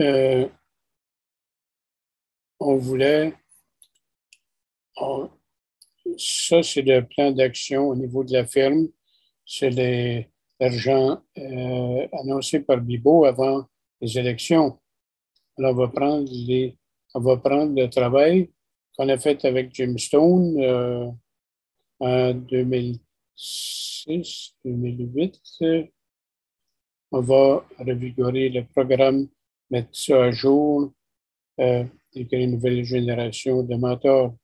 euh, on voulait, ça c'est le plan d'action au niveau de la ferme, c'est l'argent euh, annoncé par Bibo avant les élections. Alors, on va prendre, on va prendre le travail qu'on a fait avec Jim Stone euh, en 2006, 2008. On va revigorer le programme, mettre ça à jour euh, et créer une nouvelle génération de mentors?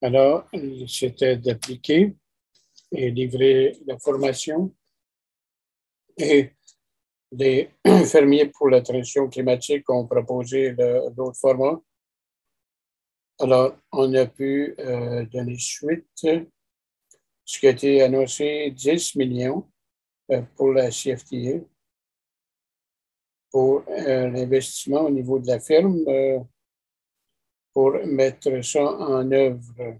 Alors, c'était d'appliquer et livrer la formation et les fermiers pour la transition climatique ont proposé l'autre format. Alors, on a pu euh, donner suite, ce qui a été annoncé 10 millions euh, pour la CFTA, pour euh, l'investissement au niveau de la ferme, pour mettre ça en œuvre.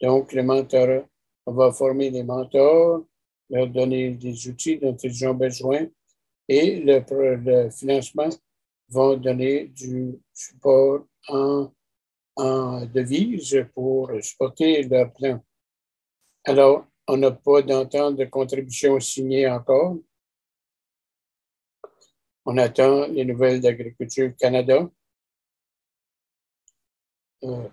Donc, le mentorat, on va former les mentors, leur donner des outils dont ils ont besoin et le, financement va donner du support en, en devise pour supporter leur plan. Alors, on n'a pas d'entente de contribution signée encore. On attend les nouvelles d'Agriculture Canada. Euh,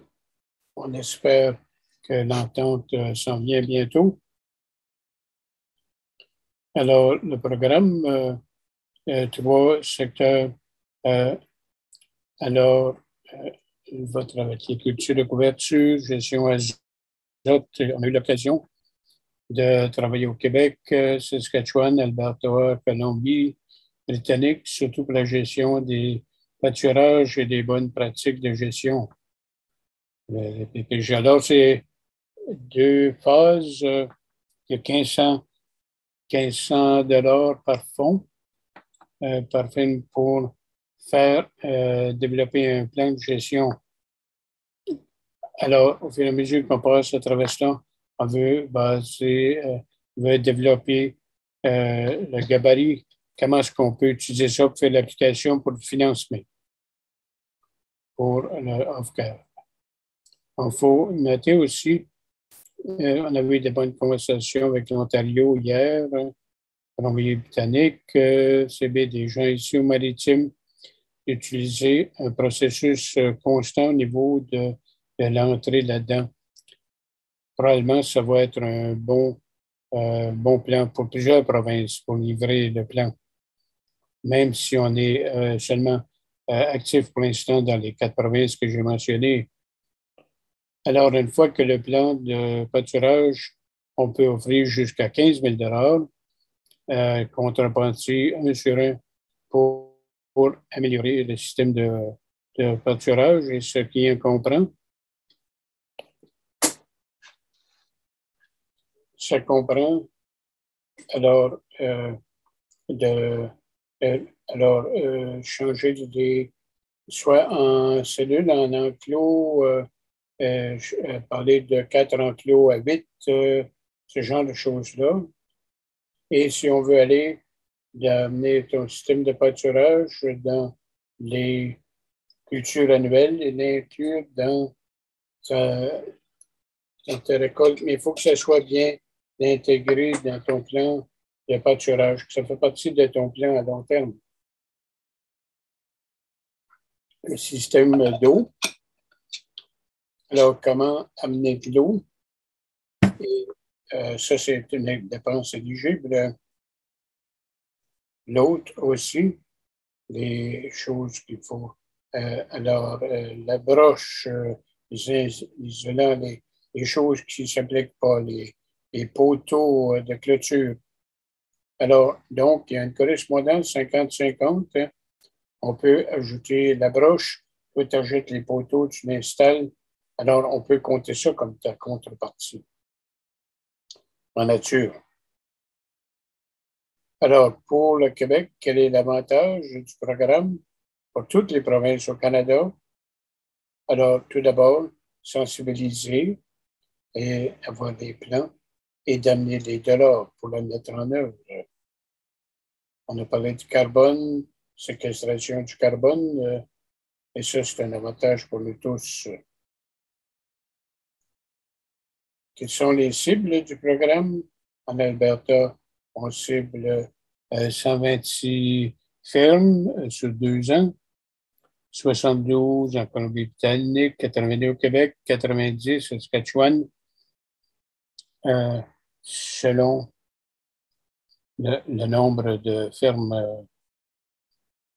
on espère que l'entente euh, s'en vient bientôt. Alors, le programme euh, trois secteurs. Alors, votre culture de couverture, gestion azote, on a eu l'occasion de travailler au Québec, Saskatchewan, Alberta, Colombie, Britannique, surtout pour la gestion des pâturages et des bonnes pratiques de gestion. Alors, c'est deux phases. Il y a 1500, 1500 dollars par fonds euh, parfait pour faire euh, développer un plan de gestion. Alors, au fur et à mesure qu'on passe à travers ça, on veut baser, euh, veut développer le gabarit. Comment est-ce qu'on peut utiliser ça pour faire l'application pour le financement, pour le off-care. Il faut noter aussi, on a eu des bonnes conversations avec l'Ontario hier, Colombie-Britannique, euh, CB des gens ici au maritime, utiliser un processus euh, constant au niveau de, l'entrée là-dedans. Probablement, ça va être un bon, euh, bon plan pour plusieurs provinces pour livrer le plan, même si on est seulement actif pour l'instant dans les quatre provinces que j'ai mentionnées. Alors, une fois que le plan de pâturage, on peut offrir jusqu'à 15 000 euh, contrepartie un sur un pour, pour, améliorer le système de, de pâturage et ce qui en comprend. Ça comprend alors euh, de euh, alors euh, changer des soit en cellule, en enclos, euh, euh, parler de quatre enclos à huit, ce genre de choses-là. Et si on veut aller d'amener ton système de pâturage dans les cultures annuelles et l'inclure dans ta, récolte, mais il faut que ça soit bien intégré dans ton plan de pâturage, ça fait partie de ton plan à long terme. Le système d'eau. Alors, comment amener de l'eau? Euh, ça, c'est une dépense éligible. L'autre aussi, les choses qu'il faut. Euh, alors, euh, la broche, les isolants, les, choses qui ne s'appliquent pas, les, poteaux de clôture. Alors, donc, il y a une correspondance 50-50. On peut ajouter la broche, tu ajoutes les poteaux, tu l'installes. Alors, on peut compter ça comme ta contrepartie en nature. Alors, pour le Québec, quel est l'avantage du programme pour toutes les provinces au Canada? Alors, tout d'abord, sensibiliser et avoir des plans et d'amener des dollars pour le mettre en œuvre. On a parlé du carbone, séquestration du carbone. et ça, c'est un avantage pour nous tous. Quelles sont les cibles du programme? En Alberta, on cible 126 fermes sur deux ans, 72 en Colombie-Britannique, 82 au Québec, 90 au Saskatchewan, euh, selon le, nombre de fermes euh,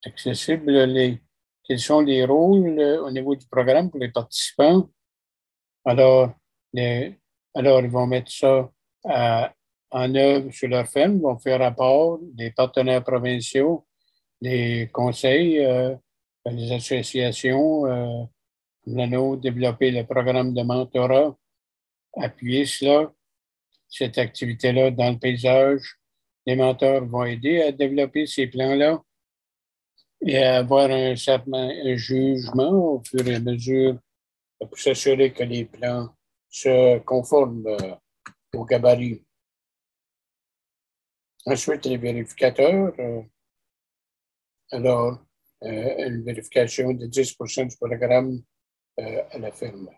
accessibles. Les, quels sont les rôles euh, au niveau du programme pour les participants? Alors, alors ils vont mettre ça en œuvre sur leur ferme, vont faire rapport, des partenaires provinciaux, les conseils, les associations, euh, développer le programme de mentorat, appuyer cela, cette activité-là dans le paysage. Les mentors vont aider à développer ces plans-là et à avoir un certain jugement au fur et à mesure pour s'assurer que les plans se conforment euh, au gabarit. Ensuite, les vérificateurs. Euh, alors, euh, une vérification de 10% du programme à la ferme.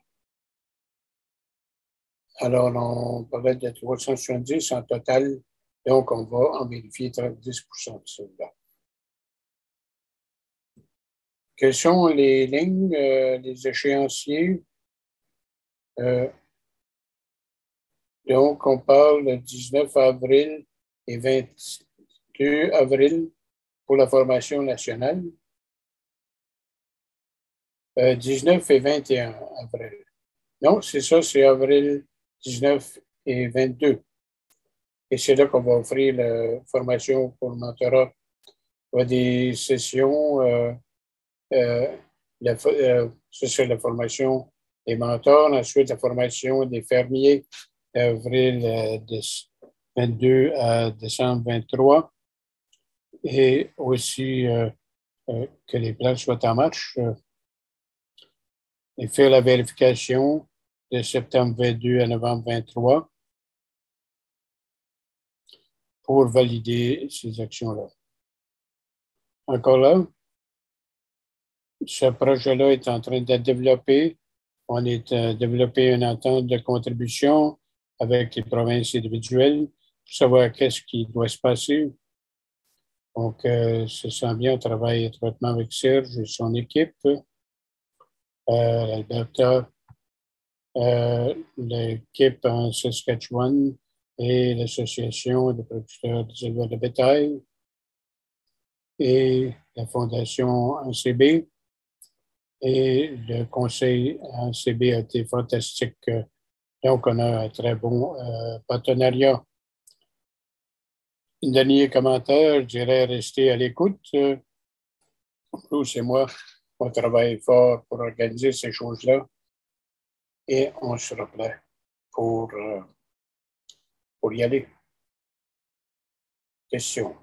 Alors, on parlait de 370 en total, donc on va en vérifier 10% de cela. Quelles sont les lignes, euh, les échéanciers? donc, on parle le 19 avril et 22 avril pour la formation nationale. 19 euh, et 21 avril. Non, c'est ça, c'est avril 19 et 22. Et c'est là qu'on va offrir la formation pour le mentorat. Il y a des sessions, euh, euh, euh c'est la formation des mentors, ensuite la formation des fermiers, avril 22 à décembre 23, et aussi que les plans soient en marche et faire la vérification de septembre 22 à novembre 23 pour valider ces actions-là. Encore là, ce projet-là est en train de développer. On est à développer une entente de contribution avec les provinces individuelles pour savoir qu'est-ce qui doit se passer. Donc, euh, ça sent bien, on travaille étroitement avec Serge et son équipe. Euh, Alberta, euh, l'équipe en Saskatchewan et l'Association des producteurs des éleveurs de bétail et la Fondation NCB. Et le conseil NCB a été fantastique. Donc, on a un très bon euh, partenariat. Un dernier commentaire, je dirais rester à l'écoute. Bruce et moi, on travaille fort pour organiser ces choses-là et on sera prêt pour, euh, pour y aller. Question.